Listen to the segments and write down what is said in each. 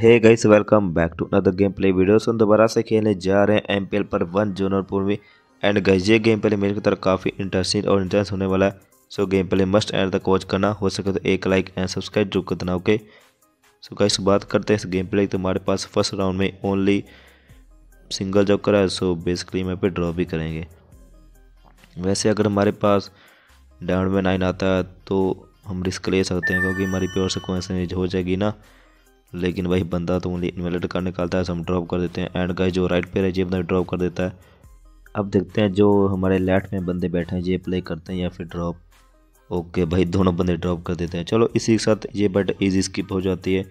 Hey guys welcome back to another game play video हम दोबारा से खेलने जा रहे हैं MPL पर वन जोनर पूर्वी। एंड गाइस ये गेम प्ले मेरे की तरफ़ काफ़ी इंटरेस्टिंग और इंटरेस्ट होने वाला है। So game play must and the coach करना। हो सके तो एक लाइक एंड सब्सक्राइब ज़रूर करना ओके सो गाइस बात करते हैं इस गेम प्ले तो हमारे पास फ़र्स्ट राउंड में ओनली सिंगल जॉब करा है। सो बेसिकली मैं पे ड्रॉ भी करेंगे। वैसे अगर हमारे पास डाउन में नाइन आता है तो हम रिस्क ले सकते हैं, क्योंकि हमारी प्योर से हो जाएगी ना। लेकिन वही बंदा तो ओनली इन्वेलेट कार्ड निकालता है हम ड्रॉप कर देते हैं। एंड गाइस जो राइट पे है ये बंदा ड्रॉप कर देता है। अब देखते हैं जो हमारे लेफ़्ट में बंदे बैठे हैं ये प्ले करते हैं या फिर ड्रॉप ओके भाई, दोनों बंदे ड्रॉप कर देते हैं। चलो, इसी के साथ ये बट ईजी स्किप हो जाती है।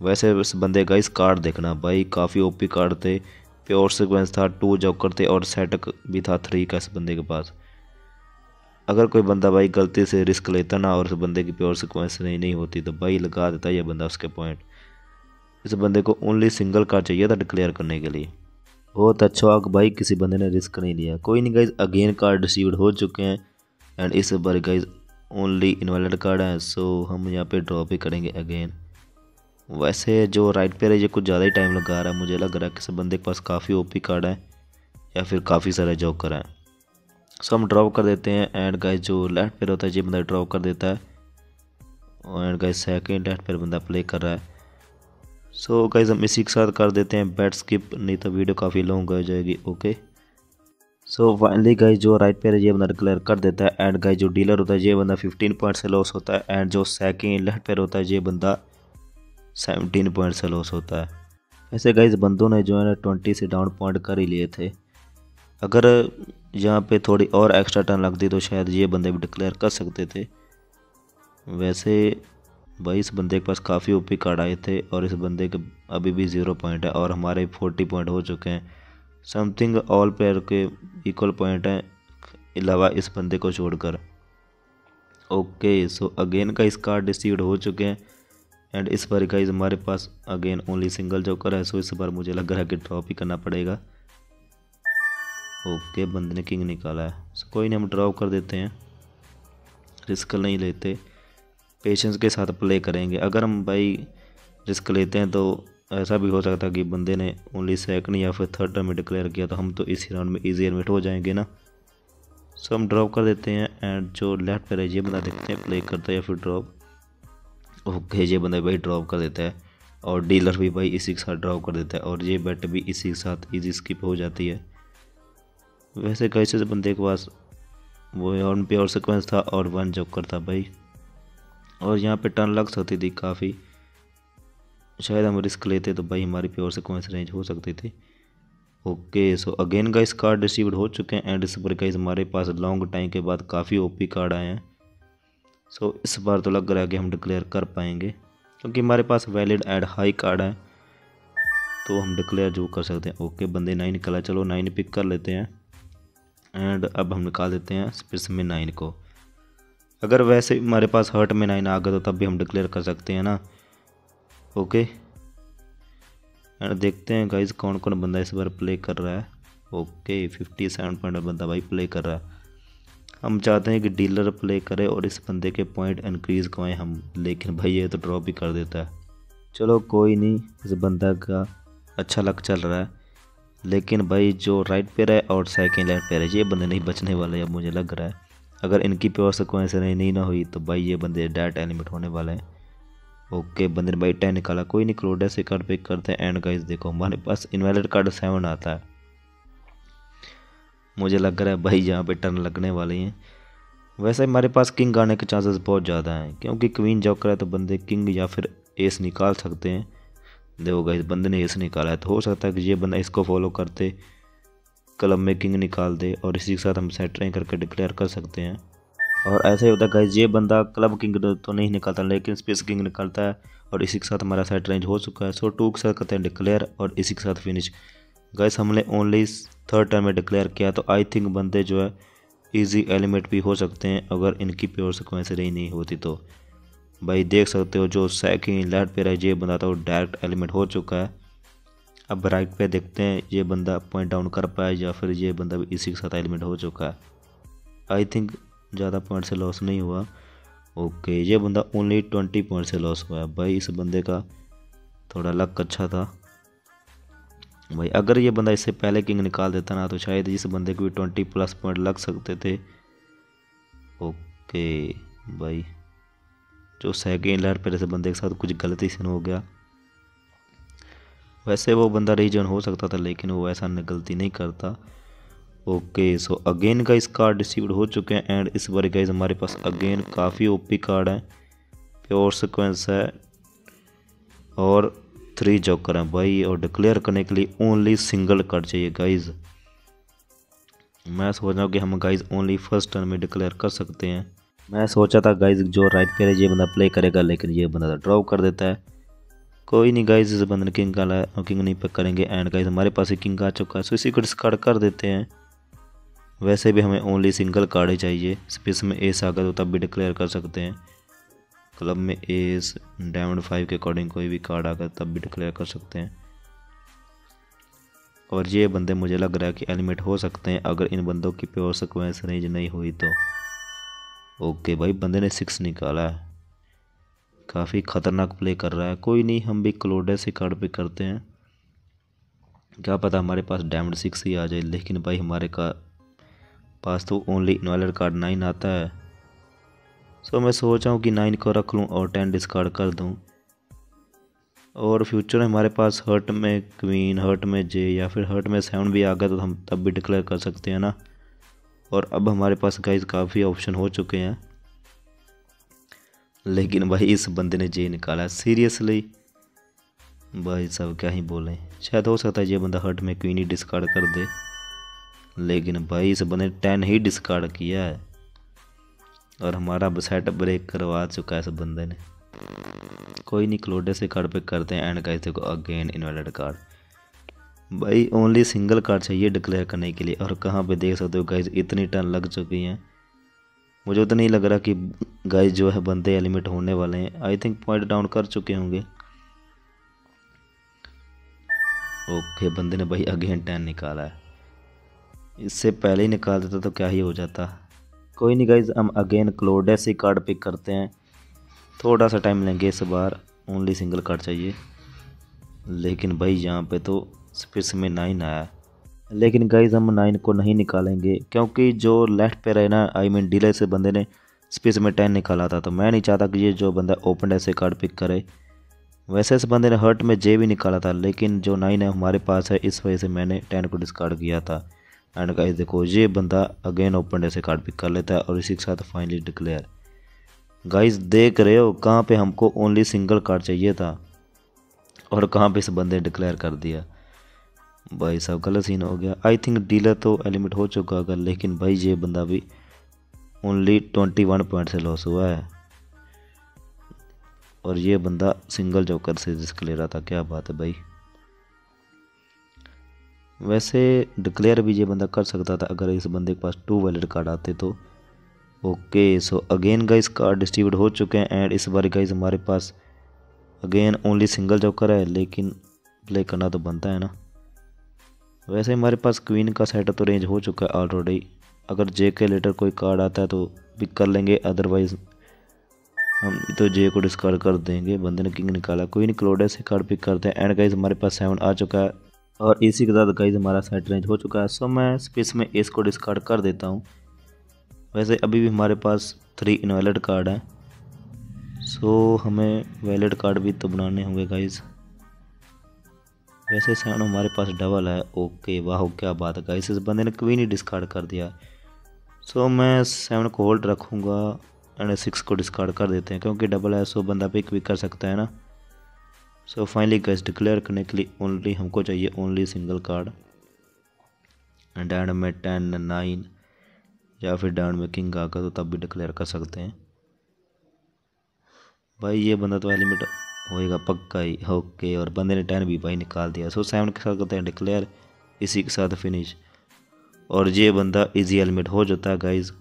वैसे उस बंदे का इस कार्ड देखना, भाई, काफ़ी ओपी कार्ड थे। प्योर सिक्वेंस था टू जॉब करते और सेटक भी था थ्री का इस बंदे के पास। अगर कोई बंदा, भाई, गलती से रिस्क लेता ना और उस बंदे की प्योर सिक्वेंस नहीं नहीं होती तो भाई, लगा देता ये बंदा उसके पॉइंट इस बंदे को ओनली सिंगल कार्ड चाहिए था डिक्लेयर करने के लिए। बहुत अच्छा हुआ भाई किसी बंदे ने रिस्क नहीं लिया। कोई नहीं गाइज़ अगेन कार्ड रिसीव्ड हो चुके हैं एंड इस बार गाइज़ ओनली इनवैलिड कार्ड है सो हम यहाँ पे ड्रॉप ही करेंगे अगेन वैसे जो राइट पे है ये कुछ ज़्यादा ही टाइम लगा रहा है। मुझे लग रहा है किसी बंदे के पास काफ़ी ओपी कार्ड है या फिर काफ़ी सारे जॉकर हैं। सो हम ड्रॉप कर देते हैं एंड गाइज़ जो लेफ़्ट पेयर होता है, ये बंदा ड्रॉप कर देता है। And guys second left pair बंदा प्ले कर रहा है। सो so, गाइज़ हम इसी के साथ कर देते हैं बैट स्किप नहीं तो वीडियो काफ़ी लॉन्ग हो जाएगी ओके सो फाइनली गाइज़ जो राइट पे ये बंदा डिक्लेयर कर देता है एंड गाइज़ जो डीलर होता है ये बंदा 15 पॉइंट से लॉस होता है एंड जो सेकंड लेफ़्ट पेयर होता है ये बंदा 17 पॉइंट से लॉस होता है। ऐसे गाइज़ बंदों ने जो है ना ट्वेंटी से डाउन पॉइंट कर ही लिए थे। अगर यहाँ पे थोड़ी और एक्स्ट्रा टर्न लगती तो शायद ये बंदे भी डिक्लेयर कर सकते थे। वैसे भाई, इस बंदे के पास काफ़ी ओपी कार्ड आए थे और इस बंदे के अभी भी ज़ीरो पॉइंट है और हमारे फोर्टी पॉइंट हो चुके हैं। समथिंग ऑल प्लेयर के इक्वल पॉइंट हैं अलावा इस बंदे को छोड़कर। ओके सो अगेन का इस कार्ड रिसीव्ड हो चुके हैं। एंड इस बार का हमारे पास अगेन ओनली सिंगल जोकर है सो इस बार मुझे लग रहा है कि ड्रॉप ही करना पड़ेगा। ओके बंदे ने किंग निकाला है। सो कोई नहीं, हम ड्रॉप कर देते हैं। रिस्क नहीं लेते। पेशेंस के साथ प्ले करेंगे। अगर हम भाई रिस्क लेते हैं तो ऐसा भी हो सकता है कि बंदे ने ओनली सेकंड या फिर थर्ड टर्म में डिक्लेयर किया तो हम तो इसी राउंड में इजी एडमिट हो जाएँगे ना। सो हम ड्रॉप कर देते हैं एंड जो लेफ़्ट पर है ये बंदा देखते हैं प्ले करता है या फिर ड्रॉप ओके ये बंदा भाई ड्रॉप कर देता है और डीलर भी भाई इसी के साथ ड्रॉप कर देता है और ये बैट भी इसी के साथ ईजी स्किप हो जाती है। वैसे कैसे बंदे के पास वो ऑन पे और सिक्वेंस था और वन जोकर था भाई। और यहाँ पे टर्न लग सकती थी काफ़ी। शायद हम रिस्क लेते तो भाई हमारी प्योर से कौन रेंज हो सकती थी। Okay so again guys card received हो चुके हैं एंड इस पर गाइस हमारे पास लॉन्ग टाइम के बाद काफ़ी ओपी कार्ड आए हैं। सो इस बार तो लग रहा है कि हम डिक्लेयर कर पाएँगे। क्योंकि हमारे पास वैलिड एंड हाई कार्ड है। तो हम डिक्लेयर जो कर सकते हैं। ओके बंदे नाइन निकला, चलो नाइन पिक कर लेते हैं। एंड अब हम निकाल देते हैं स्पिस में नाइन को। अगर वैसे हमारे पास हर्ट में नाइन आ गया तो तब भी हम डिक्लेयर कर सकते हैं ना। ओके एंड देखते हैं गाइज़ कौन कौन बंदा इस बार प्ले कर रहा है। ओके फिफ्टी सेवन पॉइंट बंदा भाई प्ले कर रहा है। हम चाहते हैं कि डीलर प्ले करे और इस बंदे के पॉइंट इंक्रीज़ करवाएँ हम, लेकिन भाई ये तो ड्रॉप ही कर देता है। चलो, कोई नहीं, इस बंदा का अच्छा लक चल रहा है। लेकिन भाई जो राइट पे है और सेकेंड लेफ़्ट पे है, ये बंदे नहीं बचने वाले अब मुझे लग रहा है। अगर इनकी प्योर से नहीं, नहीं ना हुई तो भाई ये बंदे डायरेक्ट एलिमिट होने वाले हैं। ओके बंदे ने भाई टेन निकाला कोई नहीं क्लोडा से कार्ड पिक करते हैं। एंड गाइस देखो हमारे पास इनवैलिड कार्ड सेवन आता है। मुझे लग रहा है भाई यहाँ पे टर्न लगने वाले हैं। वैसे हमारे पास किंग आने के चांसेस बहुत ज़्यादा हैं क्योंकि क्वीन जॉक है तो बंदे किंग या फिर एस निकाल सकते हैं। देखो गाइस बंदे ने एस निकाला है तो हो सकता है कि ये बंदा इसको फॉलो करते। क्लब में किंग निकाल दे और इसी के साथ हम सेटरिंग करके डिक्लेयर कर सकते हैं। और ऐसा ही होता है गाइज़ ये बंदा क्लब किंग तो नहीं निकालता, लेकिन स्पेस किंग निकालता है और इसी के साथ हमारा सेट रेंज हो चुका है। सो टू के साथ करते हैं डिक्लेयर और इसी के साथ फिनिश गाइस हमने ओनली थर्ड टर्म में डिक्लेयर किया तो आई थिंक बंदे जो है ईजी एलिमेंट भी हो सकते हैं, अगर इनकी प्योर सिक्वेंस रही नहीं होती तो। भाई, देख सकते हो जो सेकंड लेफ़्ट पे रह ये बंदा था वो डायरेक्ट एलिमेंट हो चुका है। अब राइट पे देखते हैं ये बंदा पॉइंट डाउन कर पाया या फिर ये बंदा भी इसी के साथ एलिमेंट हो चुका है। आई थिंक ज़्यादा पॉइंट से लॉस नहीं हुआ। ओके ये बंदा ओनली ट्वेंटी पॉइंट से लॉस हुआ है। भाई, इस बंदे का थोड़ा लक अच्छा था। भाई, अगर ये बंदा इससे पहले किंग निकाल देता ना तो शायद इस बंदे को भी ट्वेंटी प्लस पॉइंट लग सकते थे। ओके भाई, जो सेकेंड लहर पर ऐसे बंदे के साथ कुछ गलती से हो गया। वैसे वो बंदा रीजन हो सकता था, लेकिन वो ऐसा गलती नहीं करता। ओके सो अगेन का इस कार्ड डिस्ट्रीब्यूट हो चुके हैं एंड इस बार गाइज़ हमारे पास अगेन काफ़ी ओपी कार्ड है। प्योर सिक्वेंस है। और थ्री जॉकर हैं भाई, और डिक्लेयर करने के लिए ओनली सिंगल कार्ड चाहिए गाइज़ मैं सोच रहा हूँ कि हम गाइज़ ओनली फ़र्स्ट टर्न में डिक्लेयर कर सकते हैं। मैं सोचा था गाइज़ जो राइट पे ये बंदा प्ले करेगा, लेकिन ये बंदा ड्रॉ कर देता है। कोई नहीं गाइज़ इस बंदे ने किंग का लाया किंग नहीं पिक करेंगे। एंड गाइज़ हमारे पास ही किंग आ चुका है। सो इसी को डिस्कार्ड कर देते हैं। वैसे भी हमें ओनली सिंगल कार्ड ही चाहिए। स्पेस में एस आ गया तो तब भी डिक्लेयर कर सकते हैं। क्लब में एस डायमंड फाइव के अकॉर्डिंग कोई भी कार्ड आ गया, तब भी डिक्लेयर कर सकते हैं। और ये बंदे मुझे लग रहा है कि एलिमेंट हो सकते हैं। अगर इन बंदों की प्योर सिक्वेंस रेंज नहीं हुई तो। ओके भाई, बंदे ने सिक्स निकाला है। काफ़ी ख़तरनाक प्ले कर रहा है। कोई नहीं, हम भी क्लोडे से कार्ड पे करते हैं। क्या पता हमारे पास डायमंड सिक्स ही आ जाए, लेकिन भाई हमारे का पास तो ओनली इनवालर कार्ड नाइन आता है। सो मैं सोच रहा हूँ कि नाइन को रख लूँ और टेन डिस्कार्ड कर दूँ। और फ्यूचर में हमारे पास हर्ट में क्वीन हर्ट में जे या फिर हर्ट में सेवन भी आ गया तो हम तब भी डिक्लेयर कर सकते हैं ना। और अब हमारे पास गाइज़ काफ़ी ऑप्शन हो चुके हैं। लेकिन भाई इस बंदे ने जे निकाला सीरियसली। भाई सब क्या ही बोलें। शायद हो सकता है ये बंदा हर्ट में क्वीन ही डिस्कार्ड कर दे। लेकिन भाई, इस बंदे ने टेन ही डिस्कार्ड किया है। और हमारा सेट ब्रेक करवा चुका है इस बंदे ने। कोई नहीं, क्लोडे से कार्ड पिक करते हैं। एंड गाइस देखो अगेन इन्वेटेड कार्ड भाई ओनली सिंगल कार्ड चाहिए डिक्लेयर करने के लिए। और कहाँ पे देख सकते हो गाइस इतनी टर्न लग चुकी हैं। मुझे तो नहीं लग रहा कि गाइस जो है बंदे एलिमेंट होने वाले हैं। आई थिंक पॉइंट डाउन कर चुके होंगे। ओके बंदे ने भाई अगेन टेन निकाला है। इससे पहले ही निकाल देता तो क्या ही हो जाता। कोई नहीं गाइज़ हम अगेन क्लोडेस ही कार्ड पिक करते हैं। थोड़ा सा टाइम लेंगे इस बार। ओनली सिंगल कार्ड चाहिए। लेकिन भाई यहाँ पे तो स्पिस में नाइन आया। लेकिन गाइज़ हम नाइन को नहीं निकालेंगे, क्योंकि जो लेफ़्ट पे रहे ना आई मीन डीलर से बंदे ने स्पेस में टेन निकाला था तो मैं नहीं चाहता कि ये जो बंदा ओपन ऐसे कार्ड पिक करे। वैसे इस बंदे ने हर्ट में जे भी निकाला था, लेकिन जो नाइन है हमारे पास है, इस वजह से मैंने टेन को डिस्कार्ड किया था। एंड गाइस देखो, ये बंदा अगेन ओपन ऐसे कार्ड पिक कर लेता है और इसी के साथ फाइनली डिक्लेयर गाइस देख रहे हो कहाँ पे हमको ओनली सिंगल कार्ड चाहिए था और कहाँ पे इस बंदे ने डिक्लेयर कर दिया। भाई साहब, गलत सीन हो गया। आई थिंक डीलर तो एलिमिट हो चुका होगा, लेकिन भाई ये बंदा भी ओनली ट्वेंटी वन पॉइंट से लॉस हुआ है। और ये बंदा सिंगल जोकर से रिस्क ले रहा था, क्या बात है भाई। वैसे डिक्लेयर भी ये बंदा कर सकता था, अगर इस बंदे के पास टू वैलिड कार्ड आते तो। Okay so again guys card distribute हो चुके हैं एंड इस बार गाइस हमारे पास अगेन ओनली सिंगल जोकर है, लेकिन प्ले करना तो बनता है ना। वैसे हमारे पास क्वीन का सेट तो रेंज हो चुका है ऑलरेडी अगर जे के लेटर कोई कार्ड आता है तो पिक कर लेंगे अदरवाइज़ हम तो जे को डिस्कार्ड कर देंगे। बंदे ने किंग निकाला। क्वीन क्लोडे से कार्ड पिक करते हैं। एंड गाइज़ हमारे पास सेवन आ चुका है। और इसी के साथ गाइज़ हमारा सेट रेंज हो चुका है। सो मैं स्पेस में एस को डिस्कार्ड कर देता हूँ। वैसे अभी भी हमारे पास थ्री इनवैलिड कार्ड हैं। सो हमें वैलिड कार्ड भी तो बनाने होंगे गाइज़ वैसे सेवन हमारे पास डबल है। ओके, वाह, क्या बात है इस बंदे ने क्वीन ही डिस्कार्ड कर दिया। सो मैं सेवन को होल्ड रखूँगा एंड सिक्स को डिस्कार्ड कर देते हैं, क्योंकि डबल है सो बंदा पिक भी कर सकता है ना। सो फाइनली गैस डिक्लेयर करने के लिए ओनली हमको चाहिए only single card and end में टेन नाइन या फिर डाउन में किंग आकर तो तब भी डिक्लेयर कर सकते हैं। भाई, ये बंदा तो एलिमिट होएगा पक्का ही, ओके, और बंदे ने टेन भी भाई निकाल दिया। सो सेवन के साथ करते हैं डिक्लेयर इसी के साथ फिनिश और ये बंदा इजी हेलमेट हो जाता है गाइज़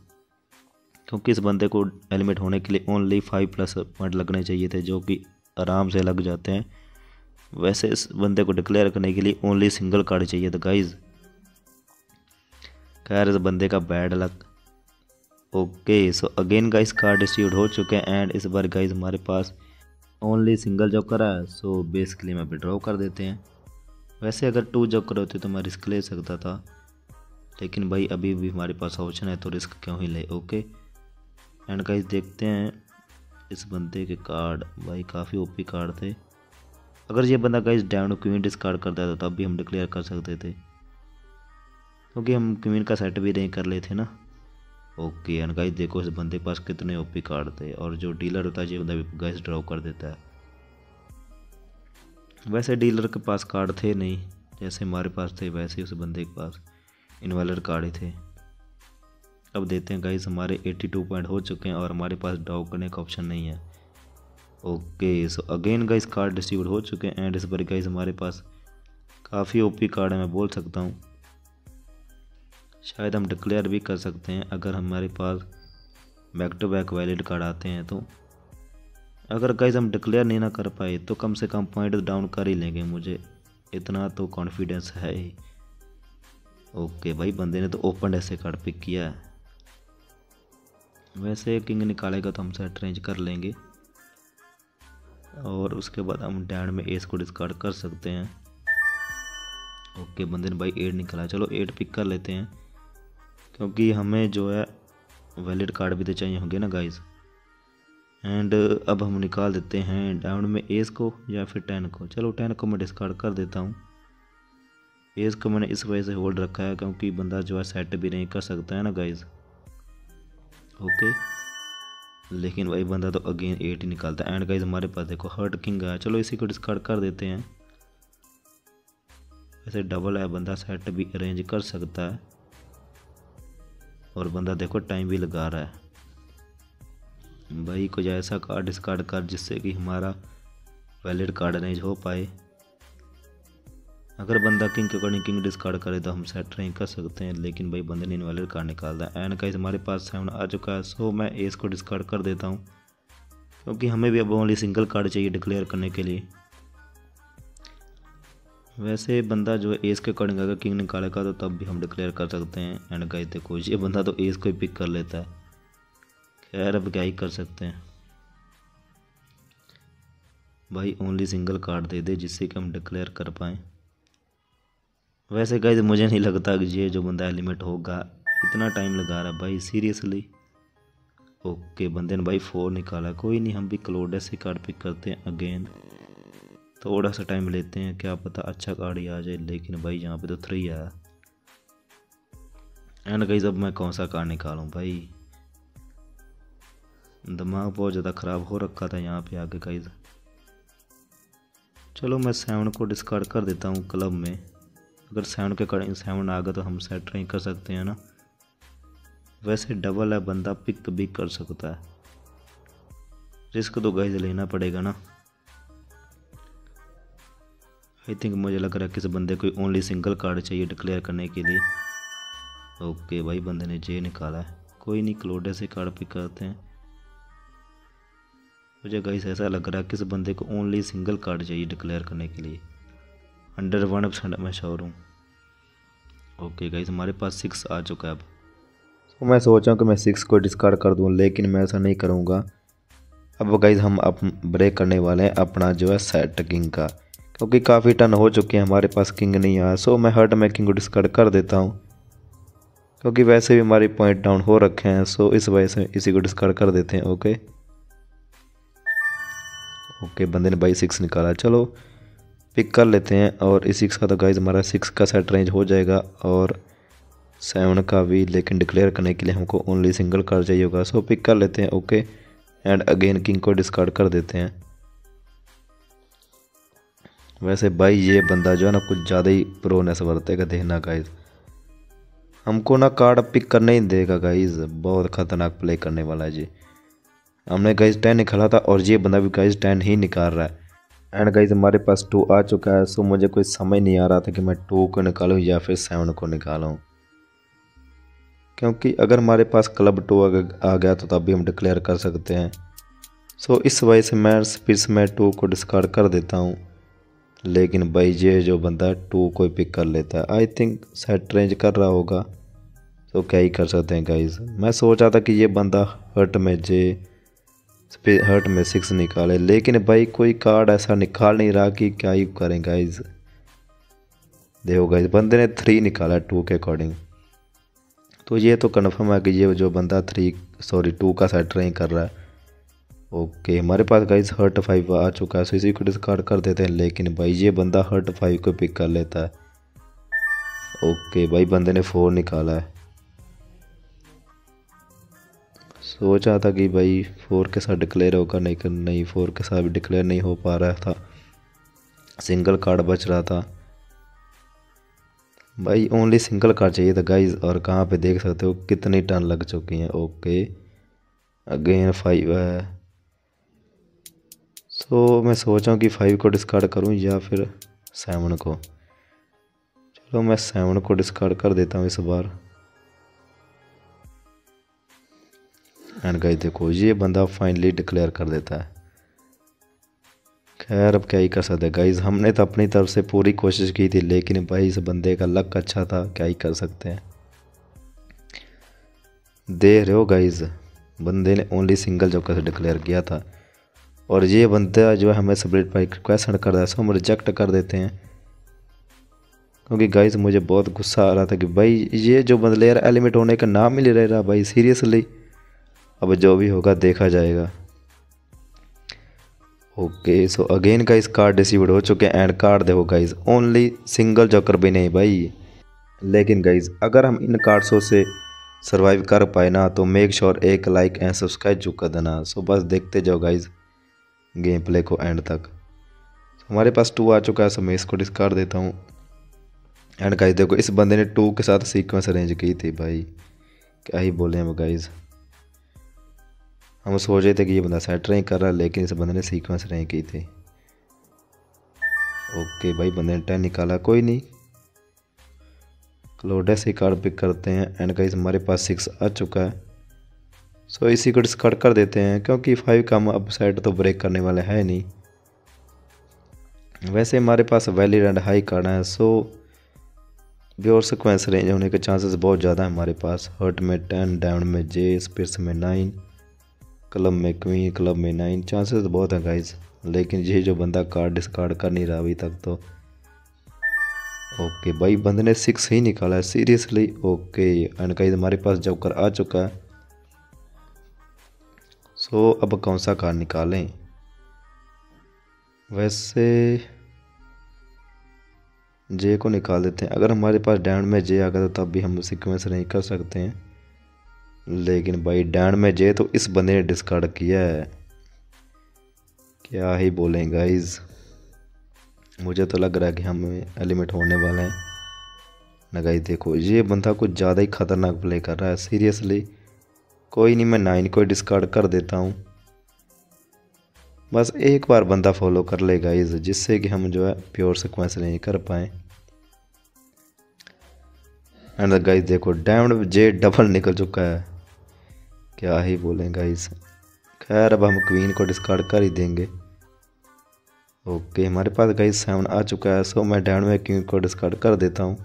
क्योंकि इस बंदे को हेलमेट होने के लिए ओनली फाइव प्लस पॉइंट लगने चाहिए थे, जो कि आराम से लग जाते हैं। वैसे इस बंदे को डिक्लेयर करने के लिए ओनली सिंगल कार्ड चाहिए था गाइज़ खैर, इस बंदे का bad luck okay so again guys card distribute हो चुके हैं एंड इस बार गाइज़ हमारे पास ओनली सिंगल जोकर है सो बेसिकली मैं विड्रॉ कर देते हैं। वैसे अगर टू जोकर होते तो मैं रिस्क ले सकता था, लेकिन भाई अभी भी हमारे पास ऑप्शन है तो रिस्क क्यों ही ले ओके एंड गाइस देखते हैं इस बंदे के कार्ड भाई काफ़ी ओपी कार्ड थे। अगर ये बंदा गाइस डाउन क्वीन डिस्कार्ड करता था तब भी हम डिक्लेयर कर सकते थे। क्योंकि हम क्वीन का सेट भी नहीं कर लेते ना। ओके एंड गाइस देखो इस बंदे के पास कितने ओपी कार्ड थे, और जो डीलर होता है ये बंदा गाइस ड्रॉ कर देता है। वैसे डीलर के पास कार्ड थे नहीं, जैसे हमारे पास थे, वैसे उस बंदे के पास इन्वेलर कार्ड ही थे। अब देते हैं गाइस हमारे 82 पॉइंट हो चुके हैं, और हमारे पास ड्रॉ करने का ऑप्शन नहीं है। Okay so again guys card distribute हो चुके हैं एंड इस बार गाइस हमारे पास काफ़ी ओपी कार्ड है, मैं बोल सकता हूँ। शायद हम डिक्लेयर भी कर सकते हैं, अगर हमारे पास back to back valid card आते हैं तो। अगर गाइज़ हम डिक्लेयर नहीं ना कर पाए तो कम से कम पॉइंट डाउन कर ही लेंगे मुझे। इतना तो कॉन्फिडेंस है ही। ओके भाई, बंदे ने तो ओपन ऐसे कार्ड पिक किया है। वैसे किंग निकालेगा तो हम सेट रेंज कर लेंगे। और उसके बाद हम डैंड में एस को डिस्कार्ड कर सकते हैं। ओके बंदे ने भाई एट निकाला। चलो एट पिक कर लेते हैं। क्योंकि हमें जो है वैलिड कार्ड भी तो चाहिए होंगे ना गाइज़ एंड अब हम निकाल देते हैं डाउन में एस को या फिर टेन को। चलो टेन को मैं डिस्कार्ड कर देता हूँ। एस को मैंने इस वजह से होल्ड रखा है क्योंकि बंदा जो है सेट भी नहीं कर सकता है ना गाइज़ ओके लेकिन वही बंदा तो अगेन एट ही निकालता है। एंड गाइज़ हमारे पास देखो हर्ट किंग है। चलो इसी को डिस्कार्ड कर देते हैं। वैसे डबल है बंदा सेट भी अरेंज कर सकता है। और बंदा देखो टाइम भी लगा रहा है। भाई कुछ ऐसा कार्ड डिस्कार्ड कर जिससे कि हमारा वैलिड कार्ड अरेंज हो पाए। अगर बंदा किंग के अकॉर्डिंग किंग डिस्कार्ड करे तो हम सेट नहीं कर सकते हैं, लेकिन भाई बंदे ने इनवैलिड कार्ड निकालता है एंड गाइस हमारे पास सेवन आ चुका है सो मैं एस को डिस्कार्ड कर देता हूँ, क्योंकि हमें भी अब ओनली सिंगल कार्ड चाहिए डिक्लेयर करने के लिए। वैसे बंदा जो है एस के अकॉर्डिंग अगर किंग निकालेगा तो तब भी हम डिक्लेयर कर सकते हैं। एंड गाइस देखो, ये बंदा तो एस को ही पिक कर लेता है। खैर, अब क्या ही कर सकते हैं। भाई ओनली सिंगल कार्ड दे दे जिससे कि हम डिक्लेयर कर पाएँ। वैसे गाइज़ मुझे नहीं लगता कि ये जो बंदा एलिमेंट होगा, इतना टाइम लगा रहा भाई सीरियसली ओके बंदे ने भाई फोर निकाला। कोई नहीं, हम भी क्लोड से कार्ड पिक करते हैं अगेन थोड़ा सा टाइम लेते हैं, क्या पता अच्छा ही आ जाए, लेकिन भाई यहाँ पे तो थ्री आया एंड गाइज़ अब मैं कौन सा कार्ड निकालूँ भाई? दिमाग बहुत ज़्यादा ख़राब हो रखा था यहाँ पे आगे गाइज़ चलो मैं सेवन को डिस्कार्ड कर देता हूँ क्लब में। अगर सेवन के करेंगे सेवन आ गया तो हम सेट नहीं कर सकते हैं ना। वैसे डबल है, बंदा पिक भी कर सकता है। रिस्क तो गाइज़ लेना पड़ेगा ना। आई थिंक मुझे लग रहा है किसी बंदे को ओनली सिंगल कार्ड चाहिए डिक्लेयर करने के लिए। ओके भाई, बंदे ने जे निकाला है। कोई नहीं क्लोडे से कार्ड पिक करते हैं। मुझे गाइस ऐसा लग रहा है किसी बंदे को ओनली सिंगल कार्ड चाहिए डिक्लेयर करने के लिए। अंडर वन परसेंट मैं श्योर हूँ। ओके गाइस हमारे पास सिक्स आ चुका है अब। तो मैं सोच रहा हूँ कि मैं सिक्स को डिस्कार्ड कर दूँ, लेकिन मैं ऐसा नहीं करूँगा। अब गाइज़ हम अब ब्रेक करने वाले हैं अपना जो है सेट किंग का। क्योंकि काफ़ी टन हो चुके हैं हमारे पास किंग नहीं आया सो मैं हर्ट में किंग को डिस्कार्ड कर देता हूँ। क्योंकि वैसे भी हमारे पॉइंट डाउन हो रखे हैं सो इस वजह से इसी को डिस्कार्ड कर देते हैं ओके ओके बंदे ने बाई सिक्स निकाला। चलो पिक कर लेते हैं और इसी के साथ गाइज़ हमारा सिक्स का सेट रेंज हो जाएगा और सेवन का भी, लेकिन डिक्लेयर करने के लिए हमको ओनली सिंगल कार्ड चाहिए होगा। सो पिक कर लेते हैं ओके एंड अगेन किंग को डिस्कार्ड कर देते हैं। वैसे भाई ये बंदा जो है ना कुछ ज़्यादा ही प्रो प्रोनेस बरतेगा देखना गाइज़ हमको ना कार्ड पिक करने ही देगा गाइज़ बहुत ख़तरनाक प्ले करने वाला है जी। हमने गाइज़ टेन निकाला था और ये बंदा भी गाइज़ टेन ही निकाल रहा है। एंड गाइज़ हमारे पास टू आ चुका है सो मुझे कोई समझ नहीं आ रहा था कि मैं टू को निकालूँ या फिर सेवन को निकालूँ। क्योंकि अगर हमारे पास क्लब टू आ गया तो तब भी हम डिक्लेयर कर सकते हैं। सो इस वजह से मैं, फिर से मैं टू को डिस्कार्ड कर देता हूँ। लेकिन भाई, ये जो बंदा टू को पिक कर लेता है आई थिंक सेट रेंज कर रहा होगा। तो क्या ही कर सकते हैं गाइज़ मैं सोच रहा था कि ये बंदा हर्ट में जे हर्ट में सिक्स निकाले, लेकिन भाई कोई कार्ड ऐसा निकाल नहीं रहा कि क्या ही करें गाइज़ देखो गाइज़ बंदे ने थ्री निकाला टू के अकॉर्डिंग तो ये तो कन्फर्म है कि ये जो बंदा थ्री सॉरी टू का सेट नहीं कर रहा है। ओके हमारे पास गाइज़ हर्ट फाइव आ चुका है सो इसी को डिस्कार्ड कर देते हैं, लेकिन भाई ये बंदा हर्ट फाइव को पिक कर लेता है। ओके भाई बंदे ने फोर निकाला है। सोचा था कि भाई फोर के साथ डिक्लेयर होगा नहीं नहीं फोर के साथ भी डिक्लेयर नहीं हो पा रहा था। सिंगल कार्ड बच रहा था। भाई ओनली सिंगल कार्ड चाहिए था गाइज़ और कहाँ पे देख सकते हो कितनी टन लग चुकी हैं। ओके अगेन फाइव है। So, मैं सोच रहा हूँ कि फाइव को डिस्कार्ड करूँ या फिर सेवन को। चलो मैं सेवन को डिस्कार्ड कर देता हूँ इस बार। एंड गाइस देखो ये बंदा फाइनली डिक्लेयर कर देता है। खैर अब क्या ही कर सकते गाइज़ हमने तो अपनी तरफ़ से पूरी कोशिश की थी लेकिन भाई इस बंदे का लक अच्छा था क्या ही कर सकते हैं। दे रहे हो गाइज़ बंदे ने ओनली सिंगल जोकर से डिक्लेयर किया था। और ये बंदा जो है हमें सबमिट पर क्वेश्चन कर रहा है सो हम रिजेक्ट कर देते हैं। क्योंकि गाइज़ मुझे बहुत गुस्सा आ रहा था कि भाई, ये जो बंदले यार एलिमेंट होने का नाम ही नहीं रह रहा भाई सीरियसली अब जो भी होगा, देखा जाएगा। ओके सो अगेन का इस कार्ड रिसीव्ड हो चुके हैं एंड कार्ड देखो गाइज़ ओनली सिंगल जॉकर भी नहीं भाई। लेकिन गाइज़ अगर हम इन कार्ड्सों से सरवाइव कर पाए ना तो मेक श्योर एक लाइक एंड सब्सक्राइब जो कर देना। सो बस देखते जाओ गाइज़ गेम प्ले को एंड तक। हमारे पास टू आ चुका है सो मैं इसको डिस्कार्ड देता हूँ। एंड गाइज़ देखो, इस बंदे ने टू के साथ सीक्वेंस अरेंज की थी, भाई। क्या ही बोले हम गाइज़ हम सोच रहे थे कि ये बंदा सेट रैंक कर रहा, लेकिन इस बंदे ने सीक्वेंस अरेंज की थी। ओके भाई, बंदे ने टेन निकाला, कोई नहीं। क्लोडेस ही कार्ड पिक करते हैं। एंड गाइज़ हमारे पास सिक्स आ चुका है। सो इसी को डिस्कार्ड कर देते हैं, क्योंकि फाइव का हम अब सेट तो ब्रेक करने वाले है नहीं। वैसे हमारे पास वैलिड एंड हाई कार्ड है सो प्योर सिक्वेंस रेंज होने के चांसेस बहुत ज़्यादा है हमारे पास। हर्ट में टेन डाउन में जे स्पिर्स में नाइन क्लब में क्वीन क्लब में नाइन चांसेस बहुत हैं गाइज़ लेकिन ये जो बंदा कार्ड डिस्कार्ड कर नहीं रहा अभी तक तो। ओके भाई बंदे ने सिक्स ही निकाला है सीरियसली ओके एंड गाइज़ हमारे पास जोकर आ चुका है। सो अब कौन सा कार निकालें? वैसे जे को निकाल देते हैं। अगर हमारे पास डैंड में जे आ गया तो तब भी हम सिक्वेंस नहीं कर सकते हैं? लेकिन भाई डैंड में जे तो इस बंदे ने डिस्कार्ड किया है। क्या ही बोलें गाइज़ मुझे तो लग रहा है कि हम एलिमेंट होने वाले हैं। ना गाइज़ देखो, ये बंदा कुछ ज़्यादा ही ख़तरनाक प्ले कर रहा है सीरियसली कोई नहीं, मैं नाइन को डिस्कार्ड कर देता हूँ। बस एक बार बंदा फॉलो कर ले गाइज़ जिससे कि हम जो है प्योर सिक्वेंस नहीं कर पाएँ। एंड गाइज़ देखो डैम्ड जे डबल निकल चुका है। क्या ही बोलें गाइस खैर, अब हम क्वीन को डिस्कार्ड कर ही देंगे। ओके हमारे पास गाइस सेवन आ चुका है सो मैं डैन में क्वीन को डिस्कार्ड कर देता हूँ।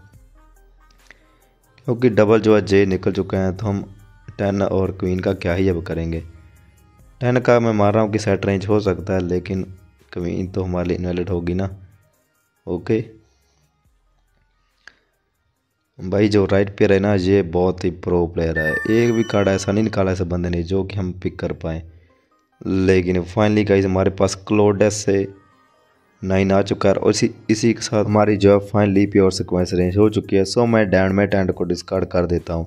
क्योंकि डबल जो है जे निकल चुके हैं तो हम टेन और क्वीन का क्या ही अब करेंगे। टेन का मैं मार रहा हूँ कि सेट रेंज हो सकता है, लेकिन क्वीन तो हमारे लिए इनवैलिड होगी ना। ओके। भाई, जो राइट पे है ना, ये बहुत ही प्रो प्लेयर है। एक भी कार्ड ऐसा नहीं निकाला ऐसे बंदे ने जो कि हम पिक कर पाए। लेकिन फाइनली गाइज़ हमारे पास क्लोडेस से नाइन आ चुका है और इसी इसी के साथ हमारी जो है फाइनली प्योर सिक्वेंस रेंज हो चुकी है। सो मैं डैंड में टेंट को डिस्कार्ड कर देता हूँ।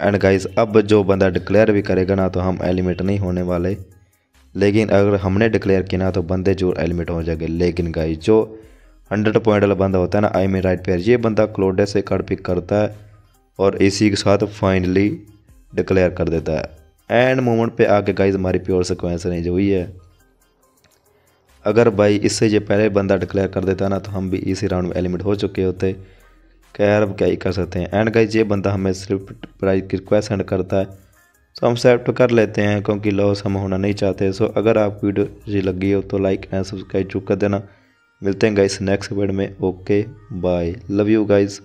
एंड गाइज़ अब जो बंदा डिक्लेयर भी करेगा ना तो हम एलिमेंट नहीं होने वाले। लेकिन अगर हमने डिक्लेयर किया ना तो बंदे जो एलिमेंट हो जाएँगे। लेकिन गाइज़ जो हंड्रेड पॉइंट वाला बंदा होता है ना आई में राइट पेयर ये बंदा क्लोडे से कार्ड पिक करता है और इसी के साथ फाइनली डिक्लेयर कर देता है। एंड मोमेंट पे आके गाइज़ हमारी प्योर सिक्वेंस रेंज हुई है। अगर भाई इससे ये पहले बंदा डिक्लेयर कर देता ना तो हम भी इसी राउंड में एलिमेंट हो चुके होते। अब क्या ही कर सकते हैं। एंड गाइज़ ये बंदा हमें सिर्फ़ प्राइज की रिक्वेस्ट सेंड करता है। सो हम सेप्ट कर लेते हैं क्योंकि लॉस हम होना नहीं चाहते। सो अगर आप वीडियो जी लगी हो तो लाइक एंड सब्सक्राइब चुप कर देना। मिलते हैं गाइस नेक्स्ट वीडियो में। Okay bye love you guys